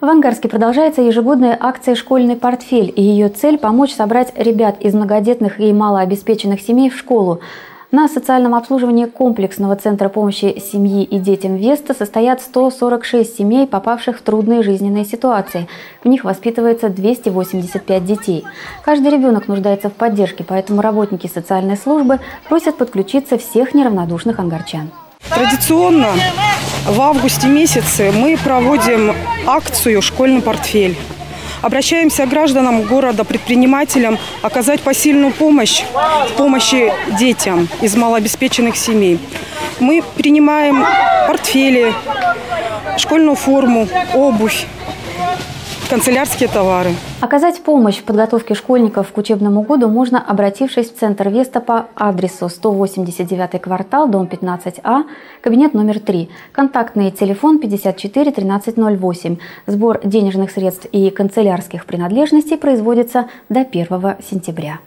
В Ангарске продолжается ежегодная акция «Школьный портфель», и ее цель – помочь собрать ребят из многодетных и малообеспеченных семей в школу. На социальном обслуживании комплексного центра помощи семьи и детям Веста состоят 146 семей, попавших в трудные жизненные ситуации. В них воспитывается 285 детей. Каждый ребенок нуждается в поддержке, поэтому работники социальной службы просят подключиться всех неравнодушных ангарчан. Традиционно в августе месяце мы проводим акцию «Школьный портфель». Обращаемся к гражданам города, предпринимателям оказать посильную помощь в помощи детям из малообеспеченных семей. Мы принимаем портфели, школьную форму, обувь, канцелярские товары. Оказать помощь в подготовке школьников к учебному году можно, обратившись в Центр Веста по адресу 189 квартал, дом 15А, кабинет номер 3. Контактный телефон 54 1308. Сбор денежных средств и канцелярских принадлежностей производится до 1 сентября.